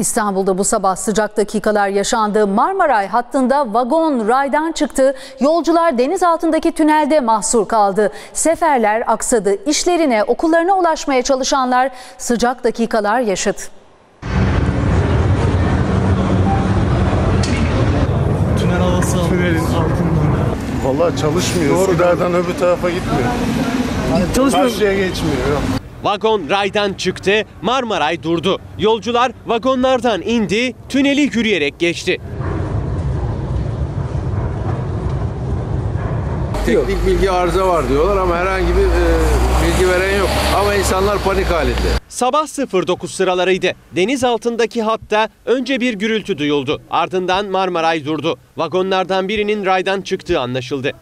İstanbul'da bu sabah sıcak dakikalar yaşandı. Marmaray hattında vagon raydan çıktı. Yolcular deniz altındaki tünelde mahsur kaldı. Seferler aksadı. İşlerine, okullarına ulaşmaya çalışanlar sıcak dakikalar yaşadı. Tünel havası. Tünelin altından. Vallahi çalışmıyor. Üsküdar'dan öbür tarafa gitmiyor. Çalışmıyor. Karşıya geçmiyor. Vagon raydan çıktı, Marmaray durdu. Yolcular vagonlardan indi, tüneli yürüyerek geçti. Teknik bilgi arıza var diyorlar ama herhangi bir e, bilgi veren yok. Ama insanlar panik halinde. Sabah 09 sıralarıydı. Deniz altındaki hatta önce bir gürültü duyuldu. Ardından Marmaray durdu. Vagonlardan birinin raydan çıktığı anlaşıldı.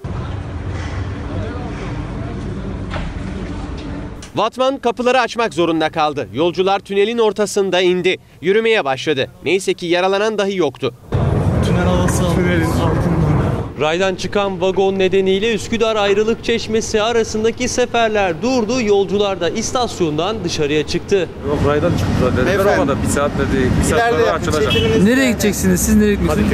Vatman kapıları açmak zorunda kaldı. Yolcular tünelin ortasında indi. Yürümeye başladı. Neyse ki yaralanan dahi yoktu. Tünel havası. Tünelin altından. Raydan çıkan vagon nedeniyle Üsküdar ayrılık çeşmesi arasındaki seferler durdu. Yolcular da istasyondan dışarıya çıktı. Yok raydan çıktı ama da bir saat dedi. Bir saat sonra açılacak. Nereye gideceksiniz? Siz nereye gidiyorsunuz?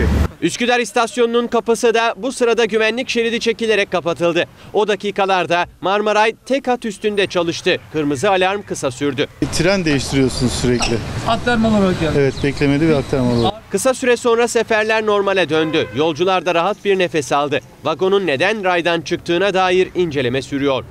Üsküdar istasyonunun kapısı da bu sırada güvenlik şeridi çekilerek kapatıldı. O dakikalarda Marmaray tek hat üstünde çalıştı. Kırmızı alarm kısa sürdü. Tren değiştiriyorsunuz sürekli. Aktarmalar olarak geldi. Evet beklemeli bir aktarmalı. Kısa süre sonra seferler normale döndü. Yolcular da rahat bir nefes aldı. Vagonun neden raydan çıktığına dair inceleme sürüyor.